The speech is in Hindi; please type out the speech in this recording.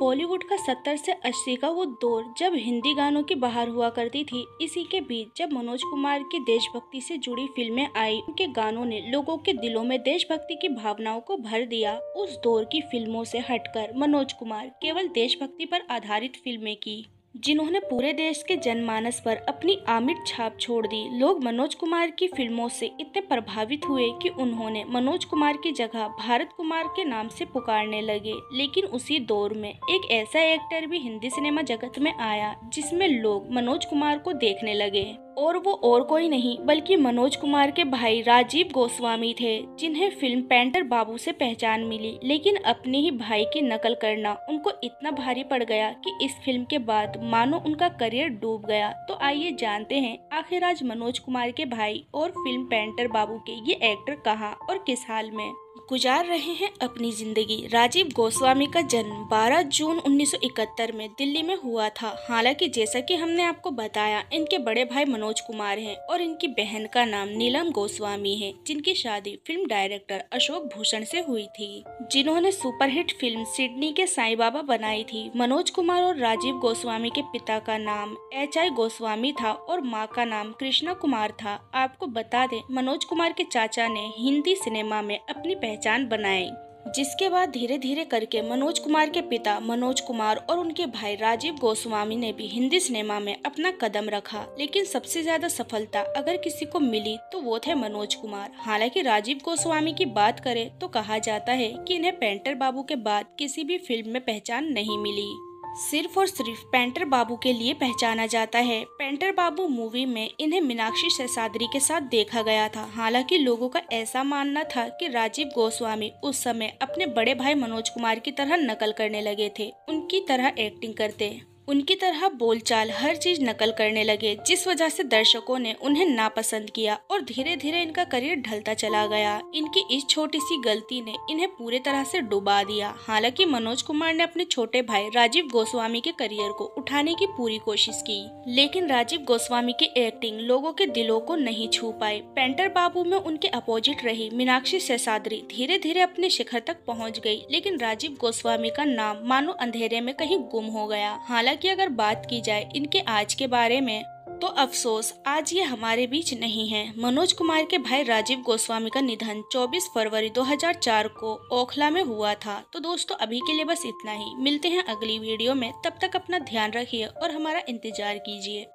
बॉलीवुड का सत्तर से अस्सी का वो दौर जब हिंदी गानों की बहार हुआ करती थी, इसी के बीच जब मनोज कुमार की देशभक्ति से जुड़ी फ़िल्में आई, उनके गानों ने लोगों के दिलों में देशभक्ति की भावनाओं को भर दिया। उस दौर की फ़िल्मों से हटकर मनोज कुमार केवल देशभक्ति पर आधारित फ़िल्में की। जिन्होंने पूरे देश के जनमानस पर अपनी आमिर छाप छोड़ दी। लोग मनोज कुमार की फ़िल्मों से इतने प्रभावित हुए कि उन्होंने मनोज कुमार की जगह भारत कुमार के नाम से पुकारने लगे। लेकिन उसी दौर में एक ऐसा एक्टर भी हिंदी सिनेमा जगत में आया जिसमें लोग मनोज कुमार को देखने लगे। और वो और कोई नहीं, बल्कि मनोज कुमार के भाई राजीव गोस्वामी थे, जिन्हें फ़िल्म पेंटर बाबू से पहचान मिली। लेकिन अपने ही भाई की नकल करना उनको इतना भारी पड़ गया कि इस फ़िल्म के बाद मानो उनका करियर डूब गया। तो आइए जानते हैं, आखिर आज मनोज कुमार के भाई और फ़िल्म पेंटर बाबू के ये एक्टर कहाँ और किस हाल में? गुजार रहे हैं अपनी ज़िंदगी। राजीव गोस्वामी का जन्म 12 जून 1971 में दिल्ली में हुआ था। हालाँकि जैसा कि हमने आपको बताया, इनके बड़े भाई मनोज कुमार हैं और इनकी बहन का नाम नीलम गोस्वामी है, जिनकी शादी फ़िल्म डायरेक्टर अशोक भूषण से हुई थी। जिन्होंने सुपरहिट फ़िल्म सिडनी के साई बाबा बनाई थी। मनोज कुमार और राजीव गोस्वामी के पिता का नाम एच आई गोस्वामी था और माँ का नाम कृष्णा कुमार था। आपको बता दें, मनोज कुमार के चाचा ने हिंदी सिनेमा में अपनी पहचान बनाई जिसके बाद धीरे धीरे करके मनोज कुमार के पिता मनोज कुमार और उनके भाई राजीव गोस्वामी ने भी हिंदी सिनेमा में अपना कदम रखा। लेकिन सबसे ज़्यादा सफलता अगर किसी को मिली तो वो थे मनोज कुमार। हालाँकि राजीव गोस्वामी की बात करें तो कहा जाता है कि इन्हें पेंटर बाबू के बाद किसी भी फ़िल्म में पहचान नहीं मिली। सिर्फ़ और सिर्फ़ पेंटर बाबू के लिए पहचाना जाता है। पेंटर बाबू मूवी में इन्हें मीनाक्षी सहसादरी के साथ देखा गया था। हालाँकि लोगों का ऐसा मानना था कि राजीव गोस्वामी उस समय अपने बड़े भाई मनोज कुमार की तरह नकल करने लगे थे। उनकी तरह एक्टिंग करते। उनकी तरह बोलचाल हर चीज़ नकल करने लगे, जिस वजह से दर्शकों ने उन्हें नापसंद किया और धीरे धीरे इनका करियर ढलता चला गया। इनकी इस छोटी सी गलती ने इन्हें पूरे तरह से डुबा दिया। हालाँकि मनोज कुमार ने अपने छोटे भाई राजीव गोस्वामी के करियर को उठाने की पूरी कोशिश की, लेकिन राजीव गोस्वामी की एक्टिंग लोगों के दिलों को नहीं छू पाई। पेंटर बाबू में उनके अपोजिट रही मीनाक्षी शेषाद्री धीरे धीरे अपने शिखर तक पहुँच गई लेकिन राजीव गोस्वामी का नाम मानो अंधेरे में कहीं गुम हो गया। हालाँकि हालाँकि अगर बात की जाए इनके आज के बारे में तो अफसोस आज ये हमारे बीच नहीं है। मनोज कुमार के भाई राजीव गोस्वामी का निधन 24 फरवरी 2004 को ओखला में हुआ था। तो दोस्तों, अभी के लिए बस इतना ही। मिलते हैं अगली वीडियो में। तब तक अपना ध्यान रखिए और हमारा इंतज़ार कीजिए।